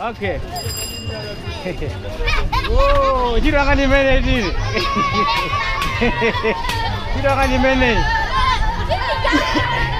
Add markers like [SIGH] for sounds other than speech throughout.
okayhiraganimenedirhiraganimenei [LAUGHS] oh, [LAUGHS] [LAUGHS]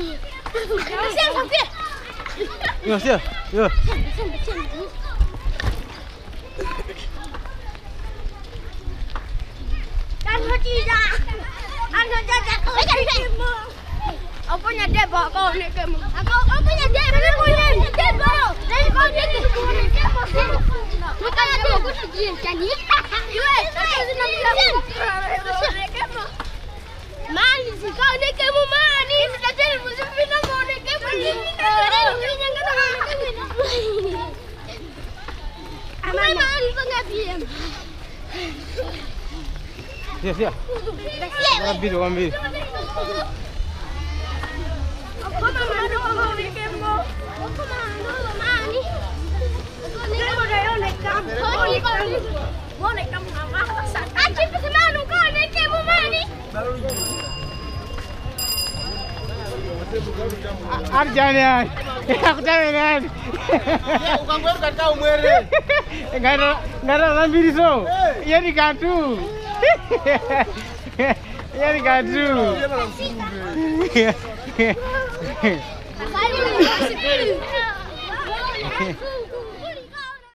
Yuk, yuk, yuk. Kan hoci dah. Kan hoci dah. Apa nya dia bawa kau ni ke mu? Aku apa nya dia mana punya? Dia bawa. Dia kau dia tu. Bukan aku aku segi janita. Sila, sila. Ambil, ambil. Ako mama dulu, bikin mo. Ako mama dulu, mani. Kaya mo dayo, nekam. Hoy, mo nekam mama. Achi, pasi manu ko, nekam mo mani. Baru ari ah, jani ari ah, akutaveneani ukangwerukatikaumwere ngatarambiriso yeni katu yeni katu Yeah.